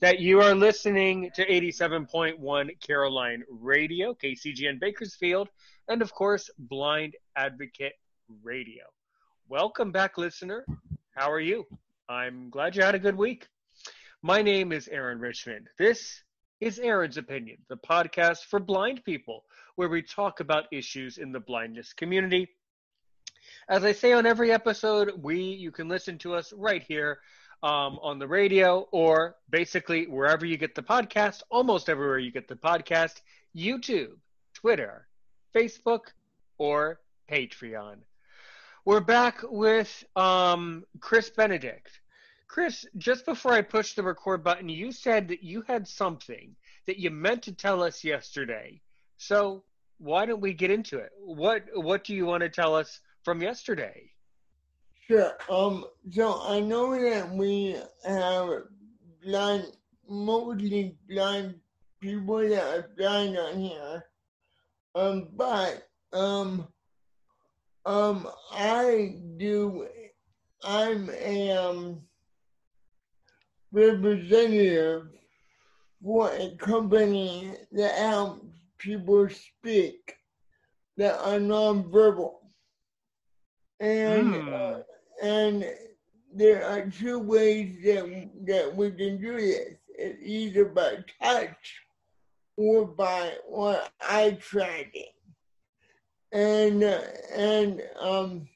that you are listening to 87.1 Caroline Radio, KCGN Bakersfield, and of course, Blind Advocate Radio. Welcome back, listener. How are you? I'm glad you had a good week. My name is Aaron Richmond. This is Aaron's Opinion, the podcast for blind people, where we talk about issues in the blindness community. As I say on every episode, we you can listen to us right here um, on the radio or basically wherever you get the podcast, almost everywhere you get the podcast, YouTube, Twitter, Facebook, or Patreon. We're back with um, Chris Benedict. Chris, just before I push the record button, you said that you had something that you meant to tell us yesterday. So why don't we get into it? What What do you want to tell us from yesterday? Sure. Um. So I know that we have blind, mostly blind people that are blind on here. Um. But um. Um. I do. I'm a um representative for a company that helps people speak that are nonverbal. And mm. uh, and there are two ways that that we can do this. It's either by touch or by or eye tracking. And and um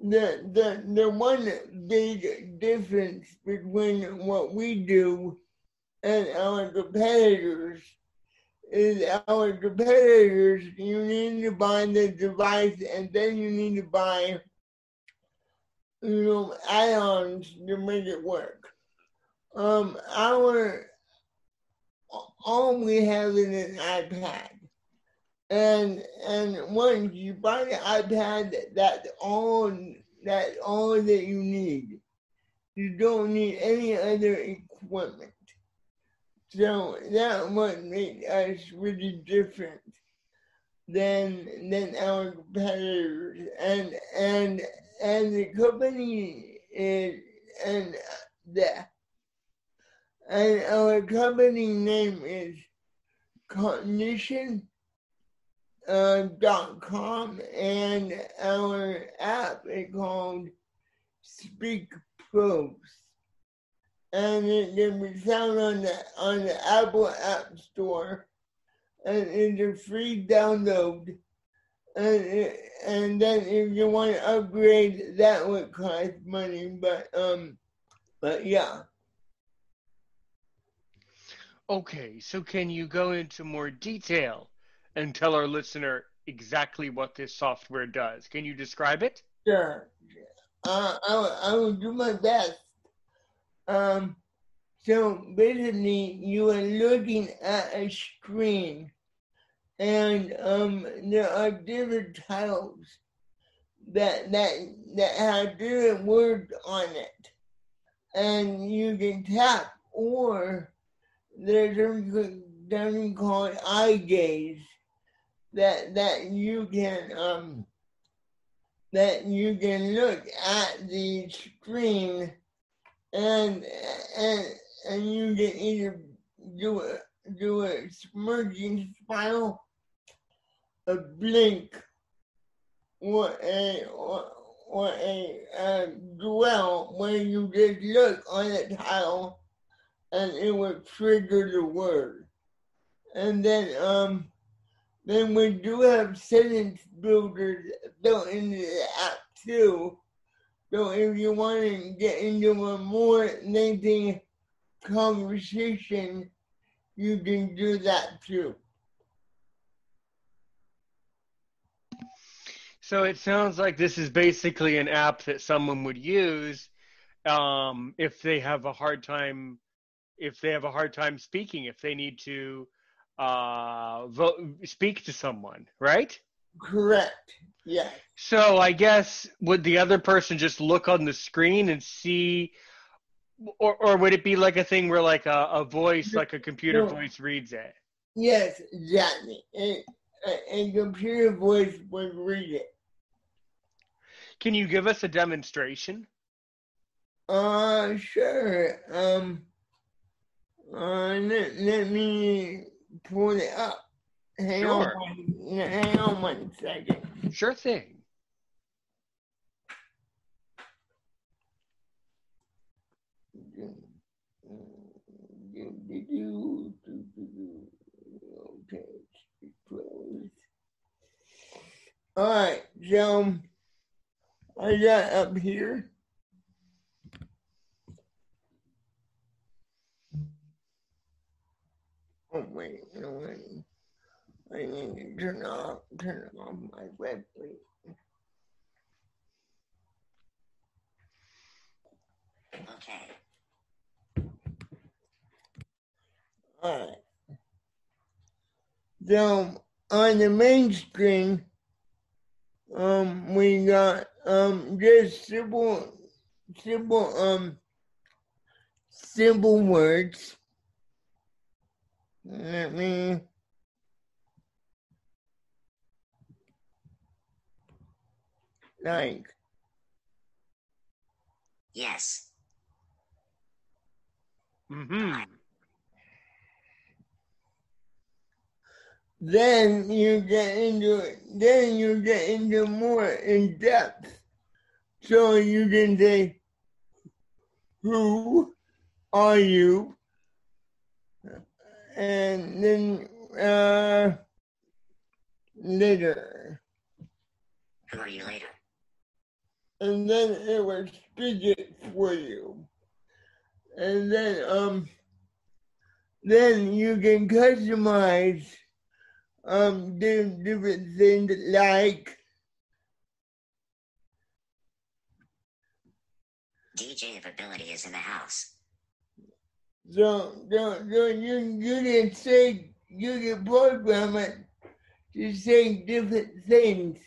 the the the one big difference between what we do and our competitors is our competitors you need to buy the device and then you need to buy you know add-ons to make it work. Um our all we have is an iPad. And and once you buy the iPad, that's all that's all that you need. You don't need any other equipment. So that what makes us really different than than our competitors. And and and the company is and the and our company name is Cognixion uh, dot com and our app is called Speak Pros. And it can be found on the on the Apple App Store and it's a free download. And and then if you want to upgrade, that would cost money. But um, but yeah. Okay, so can you go into more detail and tell our listener exactly what this software does. Can you describe it? Sure. Uh, I, will, I will do my best. Um, so basically, you are looking at a screen, and um, there are different tiles that that that have different words on it, and you can tap or there's something called eye gaze, that that you can um that you can look at the screen and and and you can either do a do a smirking smile, a blink, or a or, or a uh, dwell where you just look on the tile and it will trigger the word. And then um then we do have sentence builders built into the app too. So if you want to get into a more lengthy conversation, you can do that too. So it sounds like this is basically an app that someone would use um, if they have a hard time, if they have a hard time speaking, if they need to uh, vote, speak to someone, right? Correct. Yeah. So I guess would the other person just look on the screen and see, or or would it be like a thing where like a, a voice, like a computer no. voice, reads it? Yes, exactly. And computer voice would read it. Can you give us a demonstration? Uh, sure. Um, Uh, let, let me pull it up. Hang Sure. on, hang on one second. Sure thing. All right, so I got up here. Oh wait, no wait. I need to turn off turn off my web please. Okay. Alright. So on the main screen, um, we got um just simple, simple um simple words. Let me. Like Yes. Mm-hmm. Then you get into it. Then you get into more in depth. So you can say, "Who are you?" And then uh, later, Who are you later? and then it will speak it for you. And then um, then you can customize um di- different things like DJ of ability is in the house. So, so, so you, you can say, you can program it to say different things.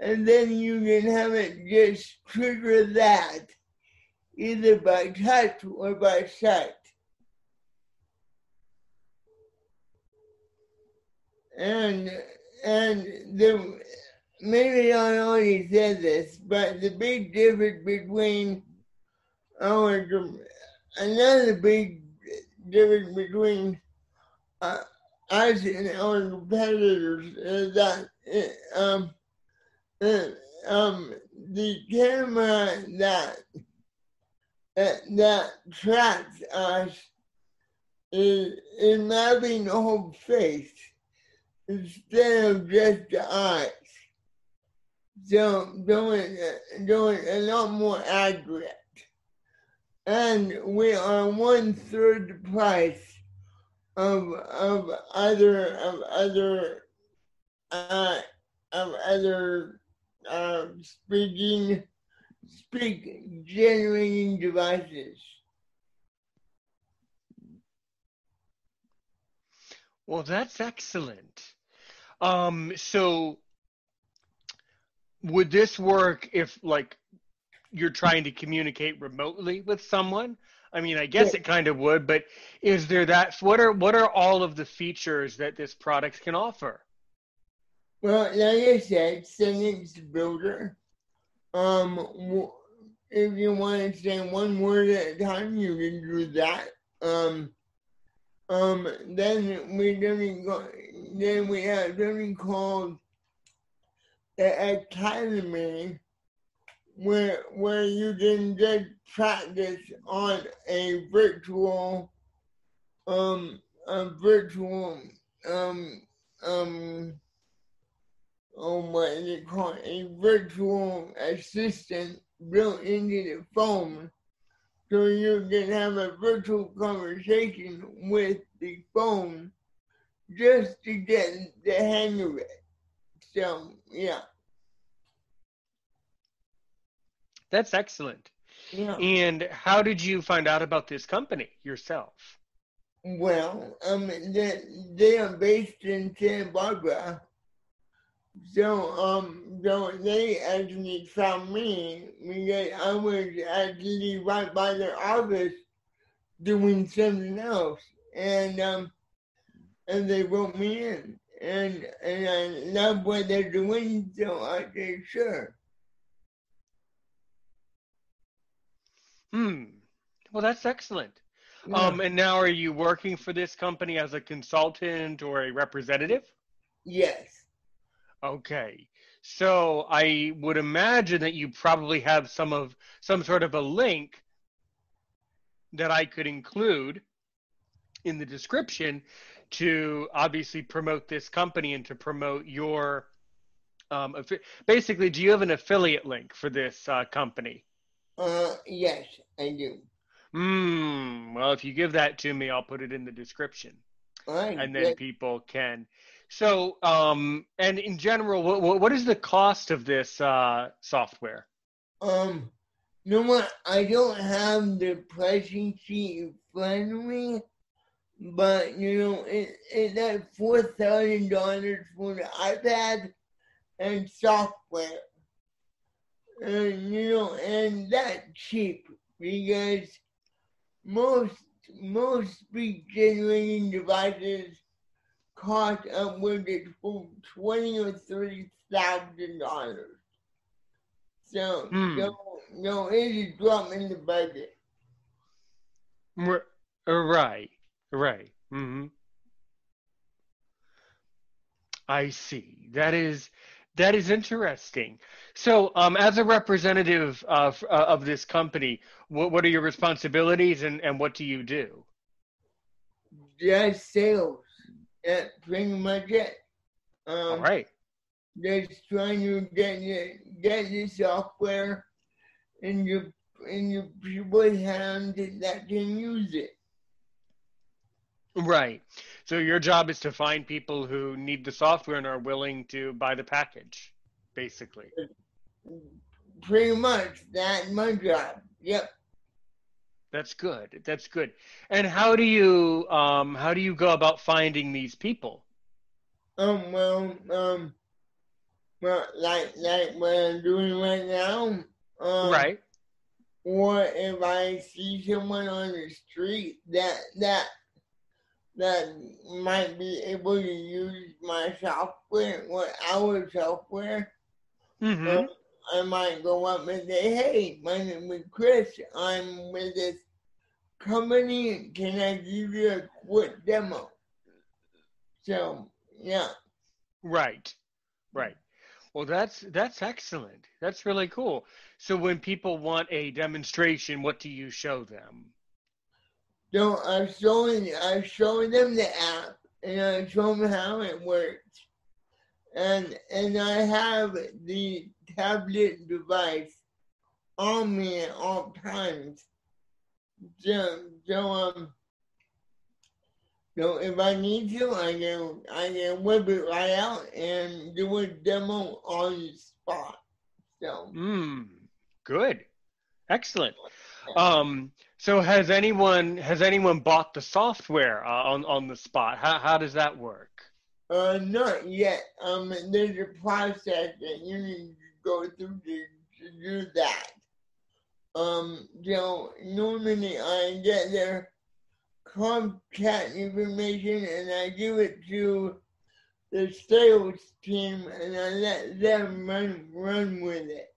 And then you can have it just trigger that, either by touch or by sight. And, and the, maybe I already said this, but the big difference between our another big difference between uh, us and our competitors is that uh, um, uh, um, the camera that uh, that tracks us is, is mapping the whole face instead of just the eyes. So doing doing a lot more accurate and we are one third price of of other of other uh, of other uh, speaking speak generating devices. Well, that's excellent. Um, so would this work if like you're trying to communicate remotely with someone? I mean, I guess Yeah. it kind of would, but is there that what are what are all of the features that this product can offer? Well, like I said, sentence builder. Um, if you want to say one word at a time, you can do that. Um, um, then we then go, then we have something called the academy, where where you can just practice on a virtual, um, a virtual, um, um oh what is it called? A virtual assistant built into the phone so you can have a virtual conversation with the phone just to get the hang of it. So yeah. That's excellent. Yeah. And how did you find out about this company yourself? Well, um they they are based in Santa Barbara. So um so they actually found me because I was actually right by their office doing something else. And um and they wrote me in. And and I love what they're doing, so I said sure. Hmm. Well, that's excellent. Um, and now are you working for this company as a consultant or a representative? yes. Okay. So I would imagine that you probably have some of some sort of a link that I could include in the description to obviously promote this company and to promote your um, basically do you have an affiliate link for this uh, company Uh, yes, I do. Hmm. well if you give that to me i'll put it in the description right. and then people can so um and in general what, what is the cost of this uh software Um, you know what? I don't have the pricing sheet in front of me, but you know, it it's at four thousand dollars for the iPad and software, and you know, and that's cheap because most most speech generating devices cost upwards of twenty or thirty thousand dollars. So, Hmm. no, no, it's a drop in the budget. Right right hmm i see that is that is interesting so um as a representative of uh, of this company what, what are your responsibilities and and what do you do Just sales. That's pretty much it. Um, all right Just trying to get the, get the software in your in your people's hands that can use it. Right. So your job is to find people who need the software and are willing to buy the package, basically. Pretty much, that's my job. Yep. That's good. That's good. And how do you um how do you go about finding these people? Um. Well. Um. Well, like like what I'm doing right now. Um, right. or if I see someone on the street that that that might be able to use my software or our software, Mhm. um, I might go up and say, "Hey, my name is Chris. I'm with this company. Can I give you a quick demo?" So yeah, Right. Right. Well, that's that's excellent. That's really cool. So when people want a demonstration, what do you show them? so I showing I show them the app and I show them how it works. and and I have the tablet device on me at all times. So so um so if I need to I can I can whip it right out and do a demo on the spot. So Mm, good. Excellent. Um, so has anyone has anyone bought the software uh, on on the spot? How how does that work? uh not yet. Um there's a process that you need go through to, to do that. Um so normally I get their contact information and I give it to the sales team and I let them run run with it.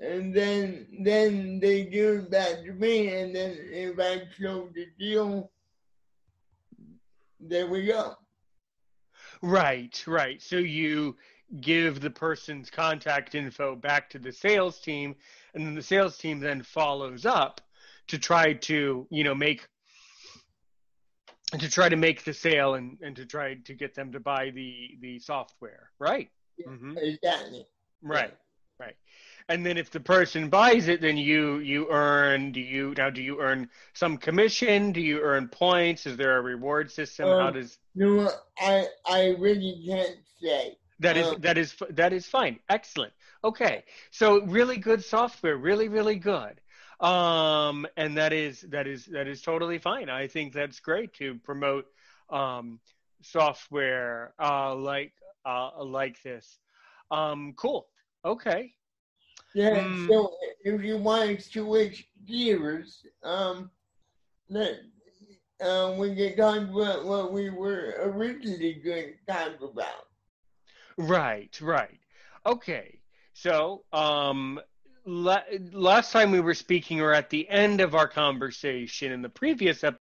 And then then they give it back to me and then if I close the deal there we go. Right, right. So you give the person's contact info back to the sales team, and then the sales team then follows up to try to, you know, make to try to make the sale and, and to try to get them to buy the the software. Right. hmm Exactly. Right. Right. And then if the person buys it, then you you earn. Do you now? Do you earn some commission? Do you earn points? Is there a reward system? How Um, does You know? I I really can't say. That is um, that is that is fine. Excellent. Okay. So really good software. Really really good. Um, and that is that is that is totally fine. I think that's great to promote um, software uh, like uh, like this. Um, cool. Okay. Yeah. Mm. So if you want to switch gears, um, let um we can talk about what we were originally going to talk about. Right, right. Okay. So, um la- last time we were speaking, or at the end of our conversation in the previous episode